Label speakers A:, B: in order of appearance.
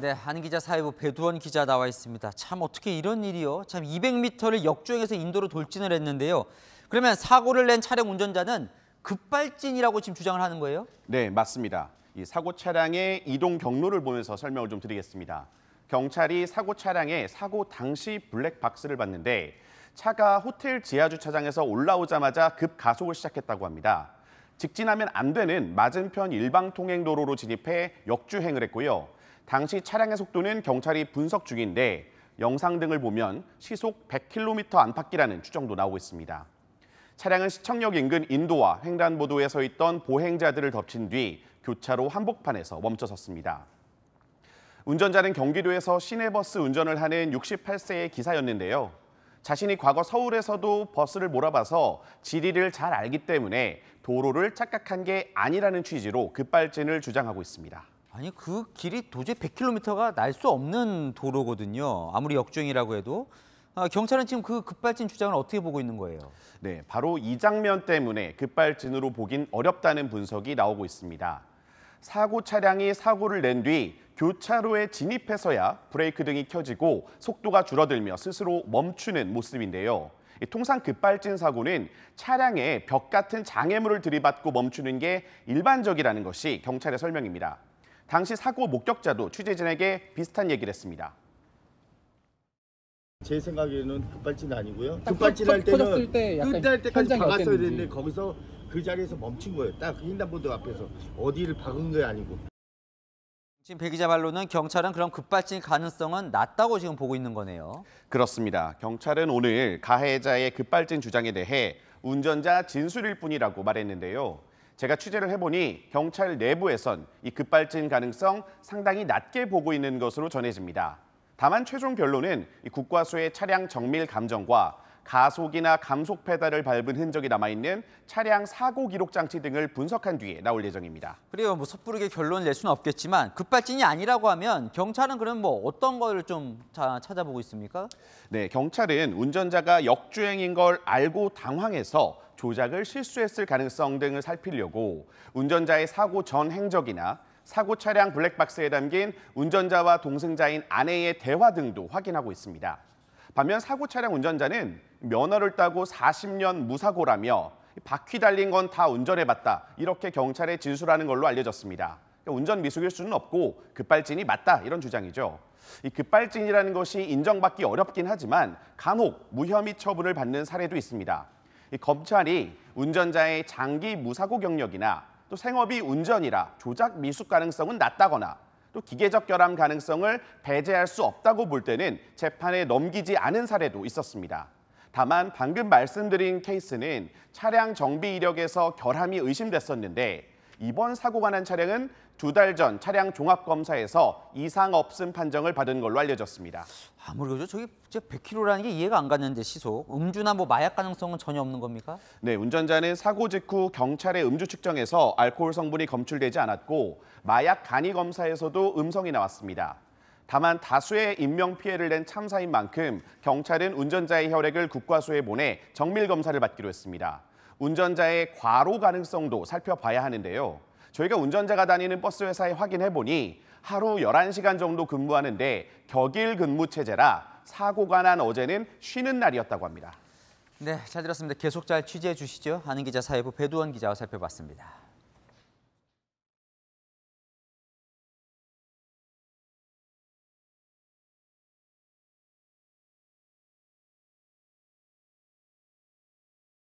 A: 네, 한 기자 사회부 배두원 기자 나와 있습니다. 참 어떻게 이런 일이요? 참 200m를 역주행해서 인도로 돌진을 했는데요. 그러면 사고를 낸 차량 운전자는 급발진이라고 지금 주장을 하는 거예요?
B: 네, 맞습니다. 이 사고 차량의 이동 경로를 보면서 설명을 좀 드리겠습니다. 경찰이 사고 차량의 사고 당시 블랙박스를 봤는데 차가 호텔 지하 주차장에서 올라오자마자 급 가속을 시작했다고 합니다. 직진하면 안 되는 맞은편 일방 통행 도로로 진입해 역주행을 했고요. 당시 차량의 속도는 경찰이 분석 중인데 영상 등을 보면 시속 100km 안팎이라는 추정도 나오고 있습니다. 차량은 시청역 인근 인도와 횡단보도에 서 있던 보행자들을 덮친 뒤 교차로 한복판에서 멈춰섰습니다. 운전자는 경기도에서 시내버스 운전을 하는 68세의 기사였는데요. 자신이 과거 서울에서도 버스를 몰아봐서 지리를 잘 알기 때문에 도로를 착각한 게 아니라는 취지로 급발진을 주장하고 있습니다.
A: 아니 그 길이 도저히 100km가 날 수 없는 도로거든요. 아무리 역주행이라고 해도 아, 경찰은 지금 그 급발진 주장을 어떻게 보고 있는 거예요?
B: 네, 바로 이 장면 때문에 급발진으로 보긴 어렵다는 분석이 나오고 있습니다. 사고 차량이 사고를 낸 뒤 교차로에 진입해서야 브레이크 등이 켜지고 속도가 줄어들며 스스로 멈추는 모습인데요. 이 통상 급발진 사고는 차량에 벽 같은 장애물을 들이받고 멈추는 게 일반적이라는 것이 경찰의 설명입니다. 당시 사고 목격자도 취재진에게 비슷한 얘기를 했습니다.
C: 제 생각에는 급발진 아니고요. 급발진할
D: 터- 터졌을
C: 때는 끝날 때까지 박았어야
D: 어땠는지.
C: 되는데 거기서 그 자리에서 멈춘 거예요. 딱 횡단보도 앞에서 어디를 박은 게 아니고.
A: 지금 배 기자 말로는 경찰은 그럼 급발진 가능성은 낮다고 지금 보고 있는 거네요.
B: 그렇습니다. 경찰은 오늘 가해자의 급발진 주장에 대해 운전자 진술일 뿐이라고 말했는데요. 제가 취재를 해보니 경찰 내부에선 이 급발진 가능성 상당히 낮게 보고 있는 것으로 전해집니다. 다만 최종 결론은 이 국과수의 차량 정밀 감정과 가속이나 감속 페달을 밟은 흔적이 남아있는 차량 사고 기록 장치 등을 분석한 뒤에 나올 예정입니다.
A: 그래요. 뭐 섣부르게 결론을 낼 수는 없겠지만 급발진이 아니라고 하면 경찰은 그럼 뭐 어떤 걸 좀 찾아보고 있습니까?
B: 네, 경찰은 운전자가 역주행인 걸 알고 당황해서 조작을 실수했을 가능성 등을 살피려고 운전자의 사고 전 행적이나 사고 차량 블랙박스에 담긴 운전자와 동승자인 아내의 대화 등도 확인하고 있습니다. 반면 사고 차량 운전자는 면허를 따고 40년 무사고라며 바퀴 달린 건 다 운전해봤다 이렇게 경찰에 진술하는 걸로 알려졌습니다. 그러니까 운전 미숙일 수는 없고 급발진이 맞다 이런 주장이죠. 이 급발진이라는 것이 인정받기 어렵긴 하지만 간혹 무혐의 처분을 받는 사례도 있습니다. 이 검찰이 운전자의 장기 무사고 경력이나 또 생업이 운전이라 조작 미숙 가능성은 낮다거나 또 기계적 결함 가능성을 배제할 수 없다고 볼 때는 재판에 넘기지 않은 사례도 있었습니다. 다만 방금 말씀드린 케이스는 차량 정비 이력에서 결함이 의심됐었는데 이번 사고가 난 차량은 두 달 전 차량 종합 검사에서 이상 없음 판정을 받은 걸로 알려졌습니다.
A: 아무리 그래도 저기 100km라는 게 이해가 안 갔는데 시속 음주나 뭐 마약 가능성은 전혀 없는 겁니까?
B: 네, 운전자는 사고 직후 경찰의 음주 측정에서 알코올 성분이 검출되지 않았고 마약 간이 검사에서도 음성이 나왔습니다. 다만 다수의 인명 피해를 낸 참사인 만큼 경찰은 운전자의 혈액을 국과수에 보내 정밀 검사를 받기로 했습니다. 운전자의 과로 가능성도 살펴봐야 하는데요. 저희가 운전자가 다니는 버스 회사에 확인해 보니 하루 11시간 정도 근무하는데 격일 근무 체제라 사고가 난 어제는 쉬는 날이었다고 합니다.
A: 네, 잘 들었습니다. 계속 잘 취재해 주시죠. 하는 기자 사회부 배두원 기자와 살펴봤습니다.